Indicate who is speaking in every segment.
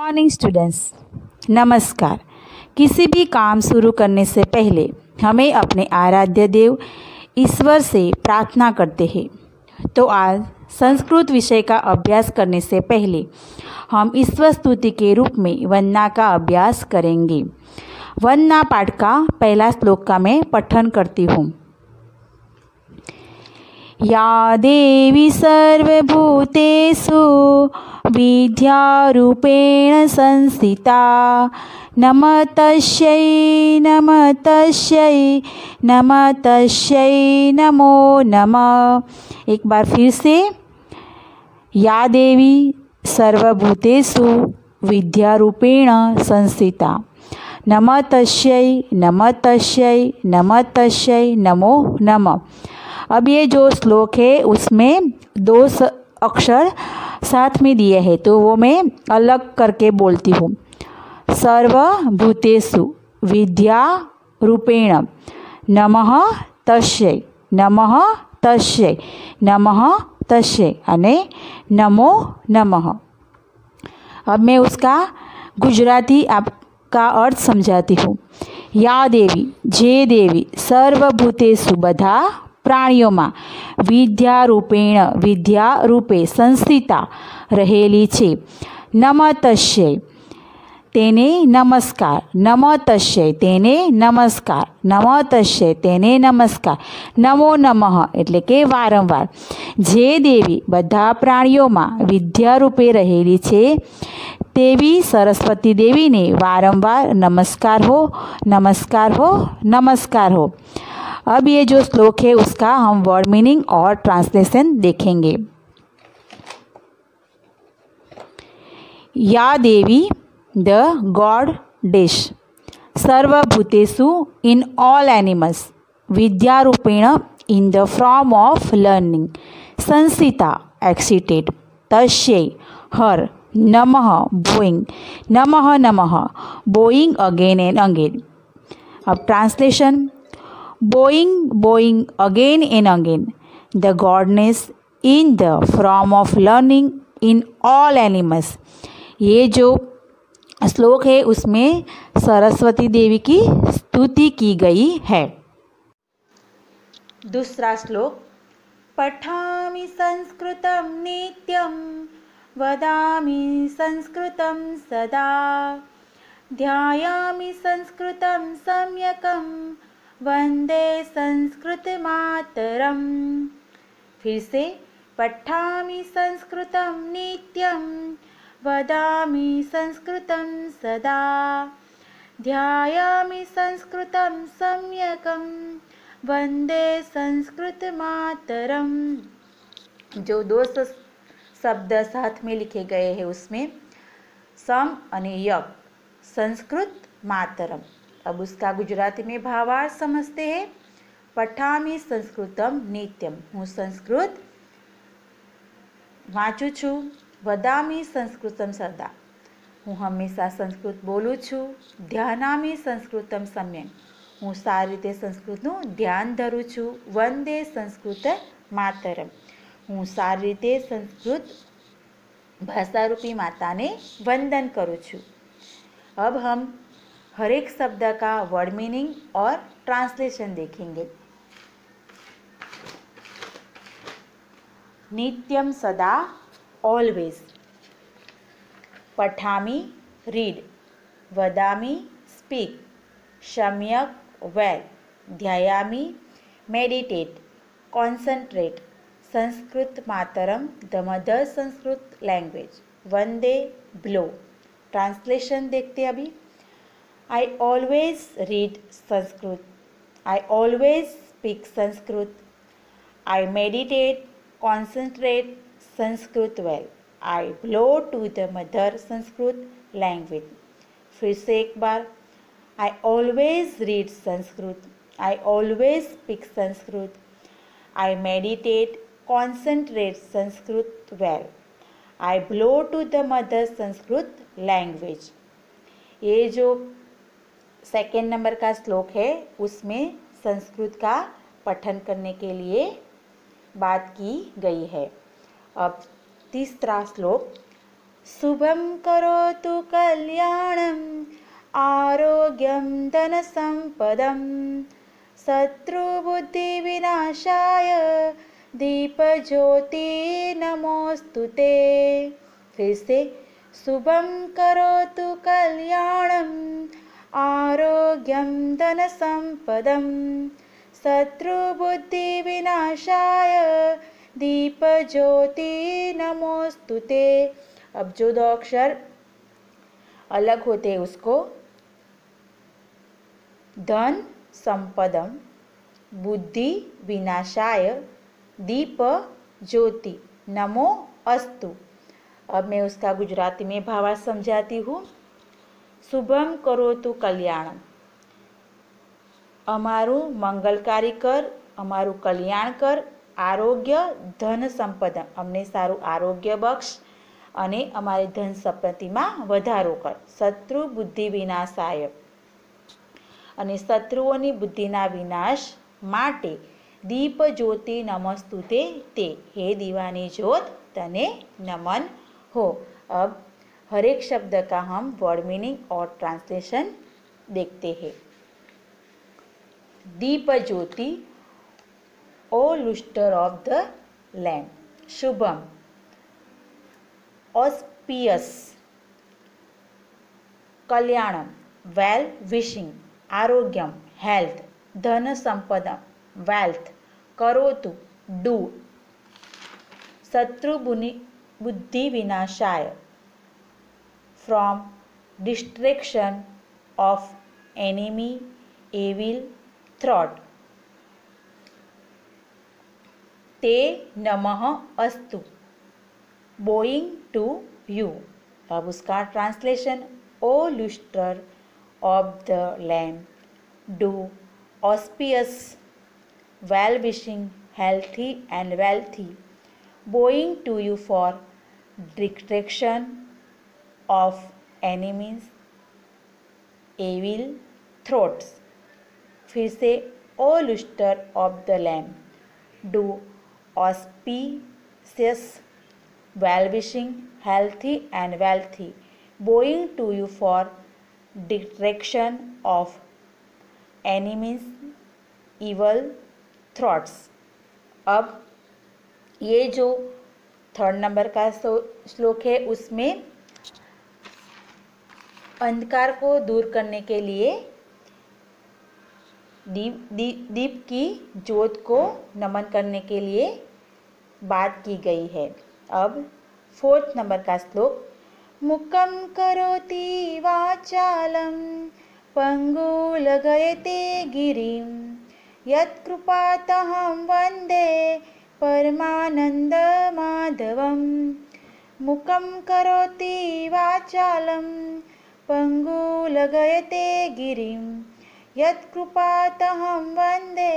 Speaker 1: Morning students नमस्कार। किसी भी काम शुरू करने से पहले हमें अपने आराध्य देव ईश्वर से प्रार्थना करते हैं। तो आज संस्कृत विषय का अभ्यास करने से पहले हम ईश्वर स्तुति के रूप में वंदना का अभ्यास करेंगे। वंदना पाठ का पहला श्लोक का मैं पठन करती हूँ। या देवी सर्वभूतेषु विद्यारूपेण संस्थिता। नम तस्यै नम तस्यै नम नमो। एक बार फिर से। या देवी सर्वभूतेषु विद्यारूपेण संस्थिता। नम तस्यै नम तस्यै नम तस्यै नमो नमः। अब ये जो श्लोक है, उसमें दो अक्षर साथ में दिए हैं तो वो मैं अलग करके बोलती हूँ। सर्वभूतेषु विद्या रूपेण नमः तस्यै नमः तस्यै नमः तस्यै अने नमो नमः। अब मैं उसका गुजराती आपका अर्थ समझाती हूँ। या देवी, जे देवी, सर्वभूतेषु बधा પ્રાણીઓમાં વિદ્યારૂપેણ, વિદ્યારૂપે સંસ્થિતા રહેલી છે. નમતસ્ય. તેને નમસ્કાર. નમતસ્ય. તેને નમસ્કાર. નમતશ્ય તેને નમસ્કાર. નમો નમઃ એટલે કે વારંવાર. જે દેવી બધા પ્રાણીઓમાં વિદ્યારૂપે રહેલી છે, તેવી સરસ્વતી દેવીને વારંવાર નમસ્કાર હો નમસ્કાર હો નમસ્કાર હો. अब ये जो श्लोक है, उसका हम वर्ड मीनिंग और ट्रांसलेशन देखेंगे। या देवी द गॉड डिश सर्वभूतेषु in all animals विद्यारूपेण in the form of learning संसिता excited तस्यै, हर, नमः, बोइंग, नमः नमः, बोइंग अगेन एंड अगेन। अब translation bowing bowing again and again the goddess in the form of learning in all animals ये जो श्लोक है, उसमें सरस्वती देवी की स्तुति की गई है। दूसरा श्लोक पठा संस्कृत नित्यम वदा संस्कृत सदा। ध्यायामि संस्कृतं सम्यकं वंदे संस्कृत मातरम फिर से, पठामि संस्कृतं नित्यं, वदामि संस्कृतं सदा। ध्यायामि संस्कृतं सम्यकं, वंदे संस्कृत मातरम जो दो शब्द साथ में लिखे गए हैं उसमें, सम અને संस्कृत मातरम अब उसका गुजराती में भावार्थ समझते हैं पठामी संस्कृतम नित्यम हूँ संस्कृत વાંચું છું વદામી સંસ્કૃતમ સદા હું હંમેશા સંસ્કૃત બોલું છું ધ્યાનામી સંસ્કૃતમ સમ્યક હું સારી રીતે સંસ્કૃતનું ધ્યાન ધરું છું વંદે સંસ્કૃત માતરમ હું સારી રીતે સંસ્કૃત ભાષારૂપી માતાને વંદન કરું છું अब हम हर एक शब्द का वर्ड मीनिंग और ट्रांसलेशन देखेंगे। नित्यम सदा ऑलवेज पठामी रीड वदामी स्पीक शम्यक वेल ध्यायामी मेडिटेट कॉन्सन्ट्रेट संस्कृत मातरम द मदर संस्कृत लैंग्वेज वंदे ब्लो ट्रांसलेशन देखते अभी। I always read Sanskrit. I always speak Sanskrit. I meditate, concentrate Sanskrit well. I blow to the mother Sanskrit language. फिर से एक बार I always read Sanskrit. I always speak Sanskrit. I meditate, concentrate Sanskrit well. I blow to the mother Sanskrit language. ये जो second number का श्लोक है, उसमें संस्कृत का पठन करने के लिए बात की गई है। अब तीसरा श्लोक, शुभं करोतु कल्याणम् आरोग्यं धनसम्पदं शत्रुबुद्धिविनाशाय दीपज्योति नमोऽस्तु ते। फिर से शुभम करो तो कल्याणम् आरोग्यं धनसम्पदं, शत्रुबुद्धिविनाशाय दीपज्योति नमोस्तु ते। अब जो दो अक्षर अलग होते उसको धन संपदम बुद्धि विनाशाय दीप ज्योति नमो अस्तु अब मैं उसका गुजराती में भावा समझाती हूँ। શુભમ કરોતુ કલ્યાણમ. અમારું મંગલકારી કર, અમારું કલ્યાણ કર, આરોગ્ય, ધન સંપદા. અમને સારું આરોગ્ય બક્ષ અને અમારી ધન સંપત્તિમાં વધારો કર. શત્રુ બુદ્ધિ વિનાશાય. અને શત્રુઓની બુદ્ધિના વિનાશ માટે દીપ જ્યોતિ નમસ્તુ તે. હે દીવાની જ્યોત, તને નમન હો. અબ हर एक शब्द का हम वर्ड मीनिंग और ट्रांसलेशन देखते हैं। दीप ज्योति O lustre of the land Shubham. Auspicious Kalyanam well wishing Arogyam health धन संपदा वेल्थ करोतु डू शत्रु बुद्धि विनाशाय from distraction of enemy evil thought ते नमः अस्तु बोइंग टू यू अब उसका translation O lustre of the land do auspicious well wishing healthy and wealthy bowing to you for distraction of enemies, evil throats फिर से, O lustre of the land, do auspicious well wishing, healthy and wealthy, bowing to you for detraction of enemies, evil throats अब ये जो third number का श्लोक है, उसमें अंधकार को दूर करने के लिए दीप दीप दीप की ज्योत को नमन करने के लिए बात की गई है। अब फोर्थ नंबर का श्लोक, मुकम करोति वाचालम पंगु लगयते गिरिम यत्कृपातहं वंदे माधवम। मुकम करोति वाचालम लगयते गिरिं यत्कृपातहं वन्दे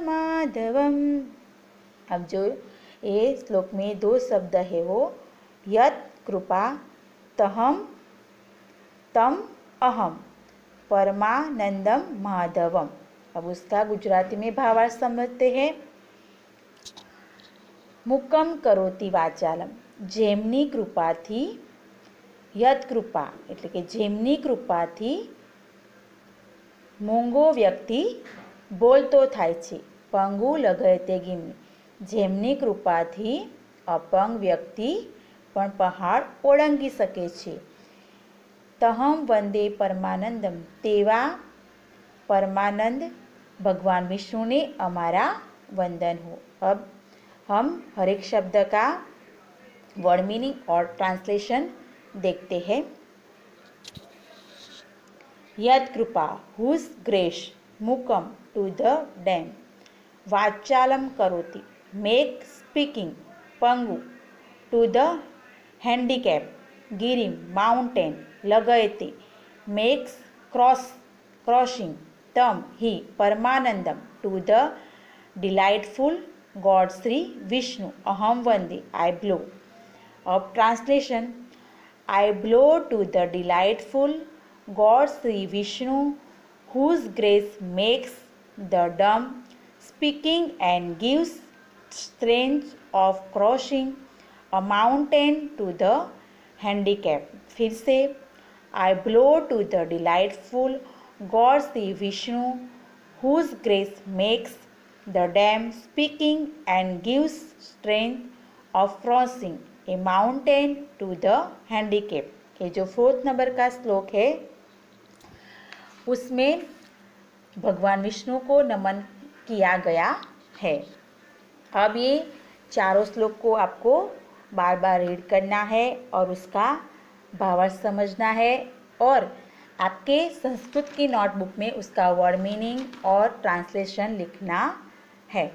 Speaker 1: माधवम अब जो ये श्लोक में दो शब्द है वो यत कृपा तहम तम अहम परमानंदम माधवम अब उसका गुजराती में भावार्थ समझते हैं मुकम करोति वाचालम જેમની કૃપાથી યદ કૃપા એટલે કે જેમની કૃપાથી મૂંગો વ્યક્તિ બોલતો થાય છે પંગુ લગય તે ગીમની જેમની કૃપાથી અપંગ વ્યક્તિ પણ પહાડ ઓળંગી શકે છે તહમ વંદે પરમાનંદમ તેવા परमानंद भगवान विष्णु ने हमारा वंदन हो अब हम हर एक शब्द का वर्ड मीनिंग और ट्रांसलेशन देखते हैं। यद कृपा हुज ग्रेश, मुकम टू द डैम। वाचालम करोति, मेक स्पीकिंग, पंगु टू द हैंडीकैप, गिरिम, माउंटेन, लगयते, मेक्स क्रॉस क्रॉसिंग तम, ही, परमानंदम to the delightful god Shri Vishnu, अहम वंदे, आई ब्लो। अब translation I blow to the delightful God Sri Vishnu, whose grace makes the dumb speaking and gives strength of crossing. A mountain to the handicap फिर से I blow to the delightful god Sri Vishnu whose grace makes the dumb speaking and gives strength of crossing A mountain to the handicap ये जो fourth number का श्लोक है, उसमें भगवान विष्णु को नमन किया गया है। अब ये चारों श्लोक को आपको बार बार रीड करना है और उसका भावार्थ समझना है और आपके संस्कृत की नोटबुक में उसका वर्ड मीनिंग और ट्रांसलेशन लिखना है।